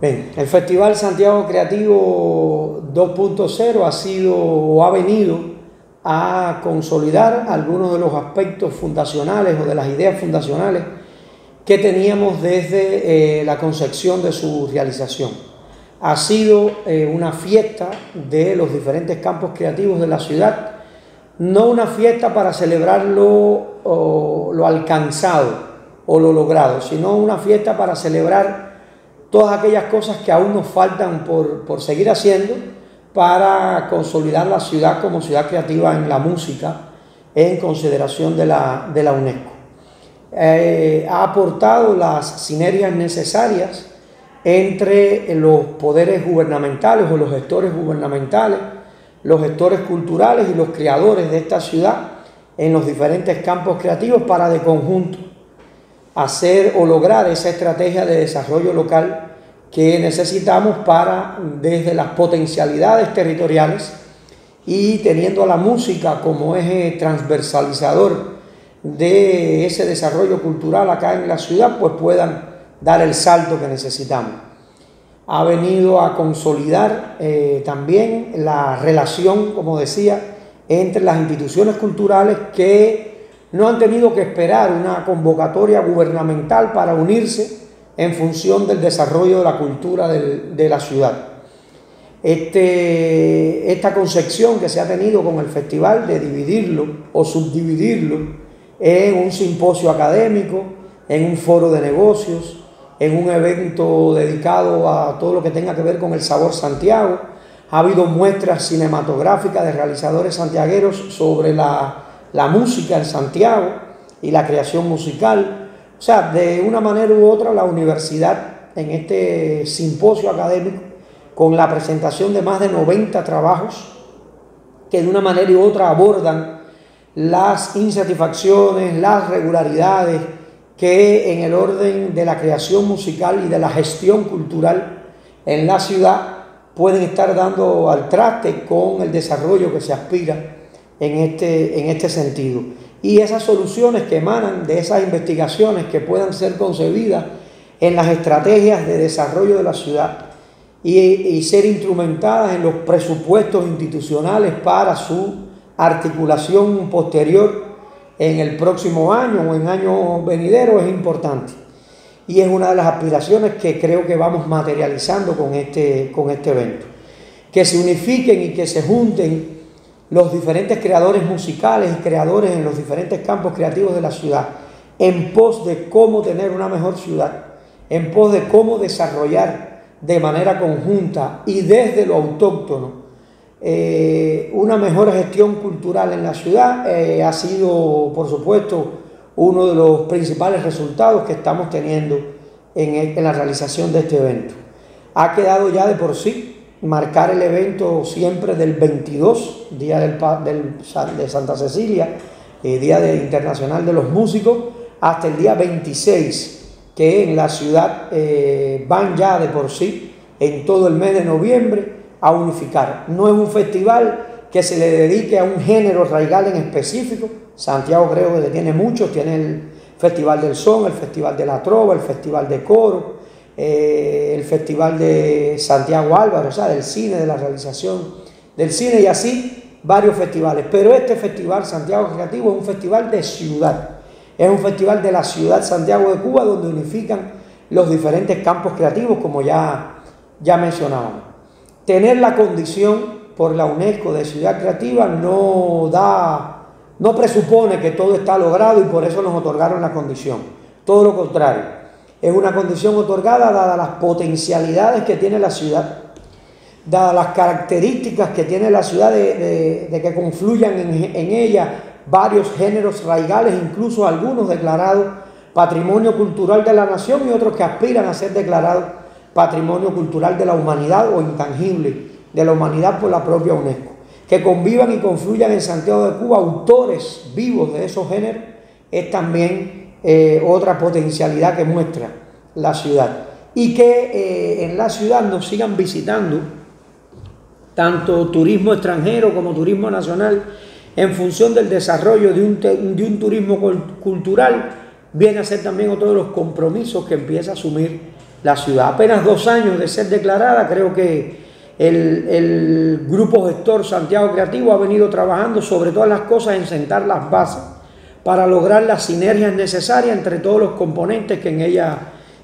Bien, el Festival Santiago Creativo 2.0 ha sido o ha venido a consolidar algunos de los aspectos fundacionales o de las ideas fundacionales que teníamos desde eh, la concepción de su realización. Ha sido eh, una fiesta de los diferentes campos creativos de la ciudad, no una fiesta para celebrar lo, lo alcanzado o lo logrado, sino una fiesta para celebrar todas aquellas cosas que aún nos faltan por, seguir haciendo para consolidar la ciudad como ciudad creativa en la música en consideración de la, de la UNESCO. Eh, ha aportado las sinergias necesarias entre los poderes gubernamentales o los gestores gubernamentales, los gestores culturales y los creadores de esta ciudad en los diferentes campos creativos para de conjunto hacer o lograr esa estrategia de desarrollo local que necesitamos para, desde las potencialidades territoriales y teniendo a la música como eje transversalizador de ese desarrollo cultural acá en la ciudad, pues puedan dar el salto que necesitamos. Ha venido a consolidar eh, también la relación, como decía, entre las instituciones culturales que no han tenido que esperar una convocatoria gubernamental para unirse en función del desarrollo de la cultura de la ciudad. Este, esta concepción que se ha tenido con el festival de dividirlo o subdividirlo en un simposio académico, en un foro de negocios, en un evento dedicado a todo lo que tenga que ver con el sabor Santiago. Ha habido muestras cinematográficas de realizadores santiagueros sobre la la música en Santiago y la creación musical. O sea, de una manera u otra la universidad en este simposio académico, con la presentación de más de 90 trabajos que de una manera u otra abordan las insatisfacciones, las regularidades que en el orden de la creación musical y de la gestión cultural en la ciudad pueden estar dando al traste con el desarrollo que se aspira en este, en este sentido. Y esas soluciones que emanan de esas investigaciones que puedan ser concebidas en las estrategias de desarrollo de la ciudad y, y ser instrumentadas en los presupuestos institucionales para su articulación posterior en el próximo año o en años venideros es importante. Y es una de las aspiraciones que creo que vamos materializando con este, con este evento. Que se unifiquen y que se junten los diferentes creadores musicales y creadores en los diferentes campos creativos de la ciudad, en pos de cómo tener una mejor ciudad, en pos de cómo desarrollar de manera conjunta y desde lo autóctono eh, una mejor gestión cultural en la ciudad, eh, ha sido, por supuesto, uno de los principales resultados que estamos teniendo en, en la realización de este evento. Ha quedado ya de por sí marcar el evento siempre del 22, Día del, de Santa Cecilia, eh, Día de Internacional de los Músicos, hasta el día 26, que en la ciudad eh, van ya de por sí en todo el mes de noviembre a unificar. No es un festival que se le dedique a un género raigal en específico. Santiago creo que tiene muchos, tiene el Festival del Son, el Festival de la Trova, el Festival de Coro, eh, el Festival de Santiago Álvaro, o sea, del cine, de la realización del cine y así varios festivales. Pero este festival, Santiago Creativo, es un festival de ciudad. Es un festival de la ciudad Santiago de Cuba donde unifican los diferentes campos creativos, como ya, ya mencionábamos. Tener la condición por la UNESCO de ciudad creativa no da, no presupone que todo está logrado y por eso nos otorgaron la condición. Todo lo contrario es una condición otorgada dadas las potencialidades que tiene la ciudad, dadas las características que tiene la ciudad de, que confluyan en, ella varios géneros raigales, incluso algunos declarados patrimonio cultural de la nación y otros que aspiran a ser declarados patrimonio cultural de la humanidad o intangible de la humanidad por la propia UNESCO. Que convivan y confluyan en Santiago de Cuba autores vivos de esos géneros es también eh, otra potencialidad que muestra la ciudad. Y que eh, en la ciudad nos sigan visitando tanto turismo extranjero como turismo nacional en función del desarrollo de un, de un turismo cultural, viene a ser también otro de los compromisos que empieza a asumir la ciudad. Apenas dos años de ser declarada, creo que el, grupo gestor Santiago Creativo ha venido trabajando sobre todas las cosas en sentar las bases para lograr las sinergias necesarias entre todos los componentes que en ella,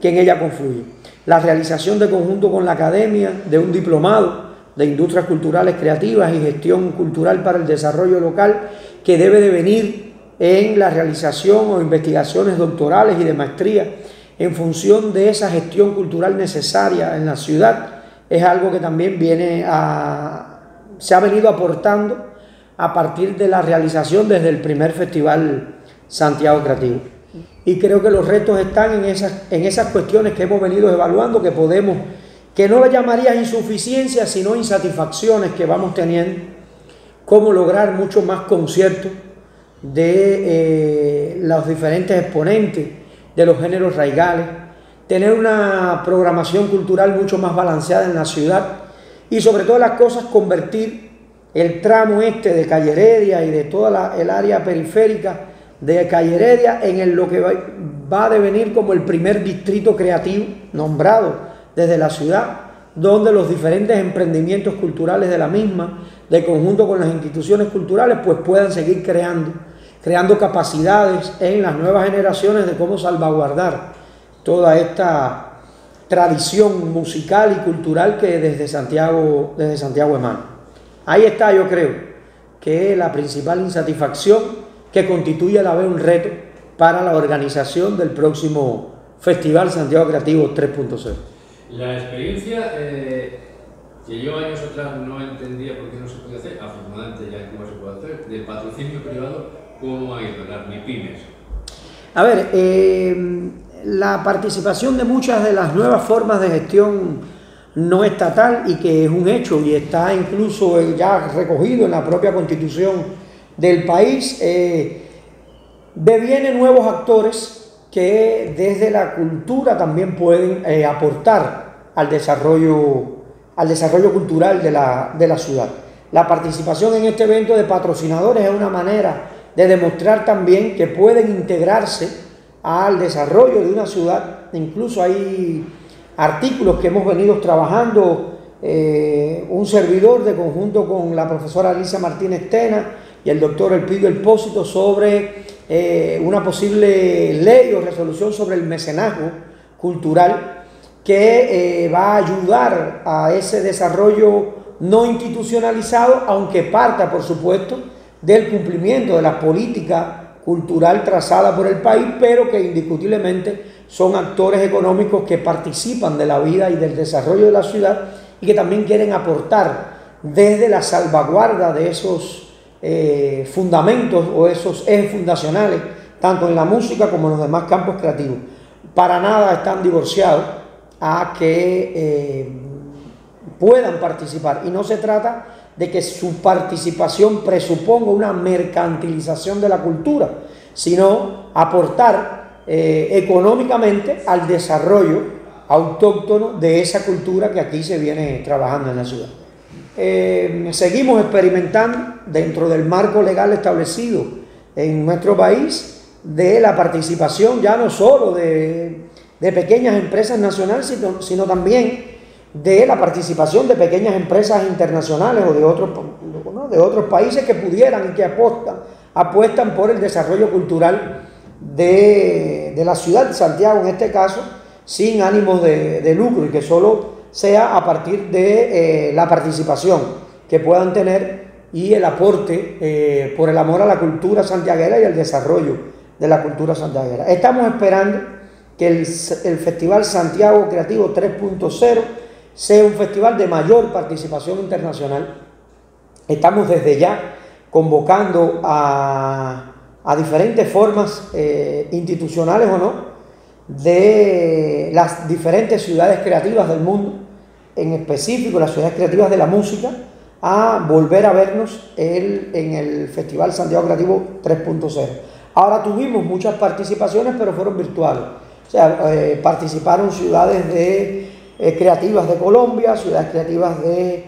que en ella confluyen. La realización de conjunto con la academia de un diplomado de industrias culturales creativas y gestión cultural para el desarrollo local que debe de venir en la realización o investigaciones doctorales y de maestría en función de esa gestión cultural necesaria en la ciudad es algo que también viene a, se ha venido aportando a partir de la realización desde el primer festival Santiago Creativo. Y creo que los retos están en esas, en esas cuestiones que hemos venido evaluando, que podemos, que no las llamaría insuficiencias, sino insatisfacciones que vamos teniendo, cómo lograr mucho más conciertos de eh, los diferentes exponentes de los géneros raigales, tener una programación cultural mucho más balanceada en la ciudad y sobre todas las cosas convertir el tramo este de Calle Heredia y de toda el área periférica de Calle Heredia en lo que va, a devenir como el primer distrito creativo nombrado desde la ciudad, donde los diferentes emprendimientos culturales de la misma, de conjunto con las instituciones culturales, pues puedan seguir creando, creando capacidades en las nuevas generaciones de cómo salvaguardar toda esta tradición musical y cultural que desde Santiago, desde Santiago emana. Ahí está, yo creo, que la principal insatisfacción que constituye a la vez un reto para la organización del próximo Festival Santiago Creativo 3.0. La experiencia eh, que yo años atrás no entendía por qué no se puede hacer, afortunadamente ya cómo se puede hacer, del patrocinio privado, ¿cómo ha ido las MIPIMES? A ver, eh, la participación de muchas de las nuevas formas de gestión no estatal y que es un hecho y está incluso ya recogido en la propia constitución del país, eh, deviene nuevos actores que desde la cultura también pueden eh, aportar al desarrollo, al desarrollo cultural de la, de la ciudad. La participación en este evento de patrocinadores es una manera de demostrar también que pueden integrarse al desarrollo de una ciudad. Incluso hay artículos que hemos venido trabajando, eh, un servidor de conjunto con la profesora Alicia Martínez Tena y el doctor Elpidio Elpósito sobre eh, una posible ley o resolución sobre el mecenazgo cultural que eh, va a ayudar a ese desarrollo no institucionalizado, aunque parta, por supuesto, del cumplimiento de las políticas cultural trazada por el país, pero que indiscutiblemente son actores económicos que participan de la vida y del desarrollo de la ciudad y que también quieren aportar desde la salvaguarda de esos eh, fundamentos o esos ejes fundacionales, tanto en la música como en los demás campos creativos. Para nada están divorciados a que eh, puedan participar y no se trata de que su participación presuponga una mercantilización de la cultura, sino aportar eh, económicamente al desarrollo autóctono de esa cultura que aquí se viene trabajando en la ciudad. Eh, seguimos experimentando dentro del marco legal establecido en nuestro país de la participación ya no solo de, de pequeñas empresas nacionales, sino, también de la participación de pequeñas empresas internacionales o de otros, de otros países que pudieran y que apuestan por el desarrollo cultural de, la ciudad de Santiago, en este caso, sin ánimos de, lucro y que solo sea a partir de eh, la participación que puedan tener y el aporte eh, por el amor a la cultura santiaguera y el desarrollo de la cultura santiaguera. Estamos esperando que el, el Festival Santiago Creativo 3.0 sea un festival de mayor participación internacional. Estamos desde ya convocando a, diferentes formas eh, institucionales o no de las diferentes ciudades creativas del mundo, en específico las ciudades creativas de la música, a volver a vernos en el Festival Santiago Creativo 3.0. Ahora tuvimos muchas participaciones, pero fueron virtuales. O sea, eh, participaron ciudades de eh, creativas de Colombia, ciudades creativas de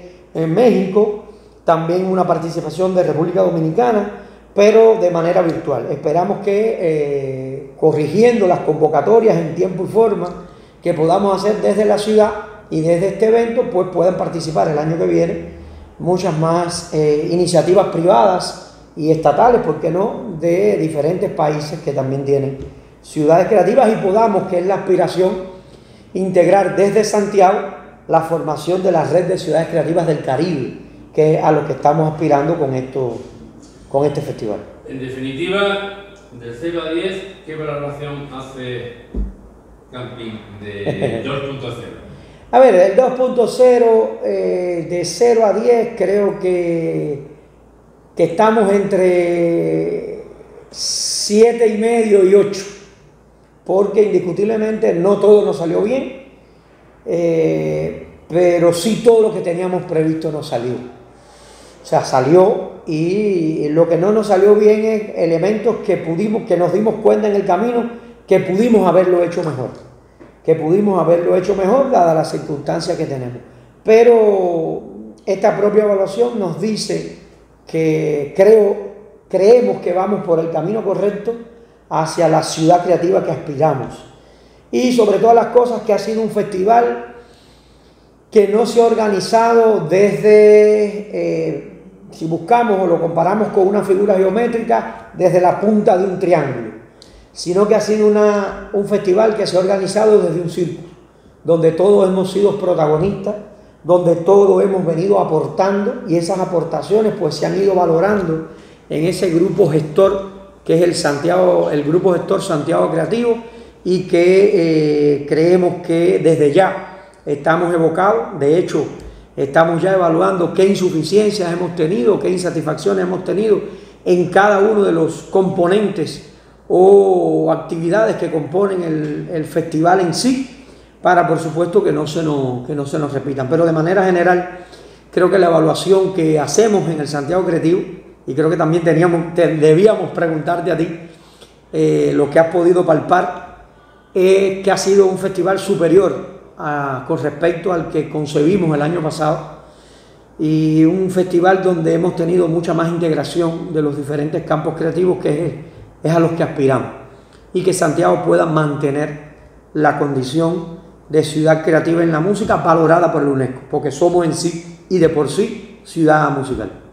México, también una participación de República Dominicana, pero de manera virtual. Esperamos que eh, corrigiendo las convocatorias en tiempo y forma que podamos hacer desde la ciudad y desde este evento, pues puedan participar el año que viene muchas más eh, iniciativas privadas y estatales, ¿por qué no?, de diferentes países que también tienen ciudades creativas y podamos, que es la aspiración, integrar desde Santiago la formación de la red de ciudades creativas del Caribe, que es a lo que estamos aspirando con, esto, con este festival. En definitiva, del 0 a 10, ¿qué valoración hace Camping de 2.0? a ver, el 2.0, eh, de 0 a 10, creo que, que estamos entre 7 y medio y 8, porque indiscutiblemente no todo nos salió bien, eh, pero sí todo lo que teníamos previsto nos salió. O sea, salió y lo que no nos salió bien es elementos que pudimos, que nos dimos cuenta en el camino que pudimos haberlo hecho mejor, que pudimos haberlo hecho mejor dadas las circunstancias que tenemos. Pero esta propia evaluación nos dice que creo, creemos que vamos por el camino correcto hacia la ciudad creativa que aspiramos. Y sobre todas las cosas que ha sido un festival que no se ha organizado desde, eh, si buscamos o lo comparamos con una figura geométrica, desde la punta de un triángulo, sino que ha sido una, un festival que se ha organizado desde un círculo, donde todos hemos sido protagonistas, donde todos hemos venido aportando y esas aportaciones pues se han ido valorando en ese grupo gestor que es el Santiago, el grupo gestor Santiago Creativo y que eh, creemos que desde ya estamos evocados, de hecho, estamos ya evaluando qué insuficiencias hemos tenido, qué insatisfacciones hemos tenido en cada uno de los componentes o actividades que componen el, festival en sí, para por supuesto que no, se nos, que no se nos repitan. Pero de manera general, creo que la evaluación que hacemos en el Santiago Creativo, y creo que también teníamos, debíamos preguntarte a ti, eh, lo que has podido palpar, es que ha sido un festival superior con respecto al que concebimos el año pasado y un festival donde hemos tenido mucha más integración de los diferentes campos creativos que es, a los que aspiramos y que Santiago pueda mantener la condición de ciudad creativa en la música valorada por el UNESCO, porque somos en sí y de por sí ciudad musical.